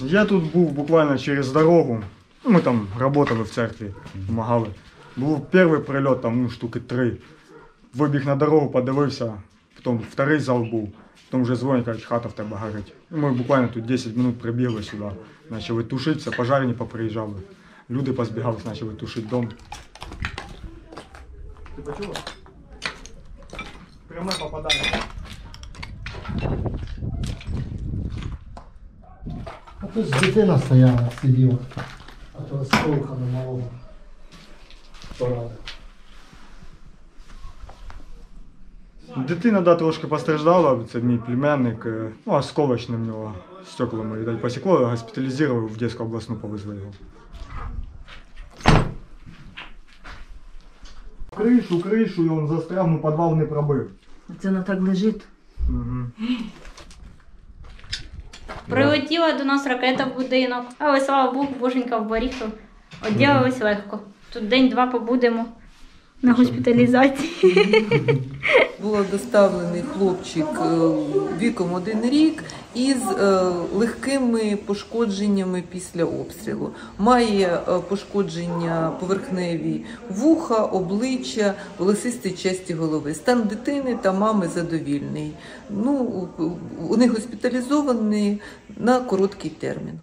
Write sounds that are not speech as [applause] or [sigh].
Я тут був буквально через дорогу. Ми там працювали в церкві, допомагали. Був перший прильот, там ну, штуки три. Вибіг на дорогу, подивився, потім вторий зал був, потім вже дзвонять, кажуть, хата в тебе горить. Ми буквально тут 10 минут прибігли сюди, почали тушити, все, пожарні поприїжджали. Люди позбігались, почали тушити дом. Ти почула? Пряме попадання. Тут ж дитина стояла, сиділа. А то сколка на малого. Порада. Дитина да, трошки постраждала, це мій племянник, е, ну, осколочне в нього стеклами, видать, посекло, госпіталізували, в Дєську обласну повезли його. Кришу, кришу, і він застряг, ну підвал не пробив. Це вона так лежить. Угу. Прилетіла до нас ракета в будинок, але слава Богу, боженька в баріху. Оділились легко. Тут день-два побудемо на госпіталізації. [laughs] Був доставлений хлопчик е, віком один рік із е, легкими пошкодженнями після обстрілу. Має е, пошкодження поверхневі вуха, обличчя, волосисті часті голови. Стан дитини та мами задовільний. Ну, вони госпіталізовані на короткий термін.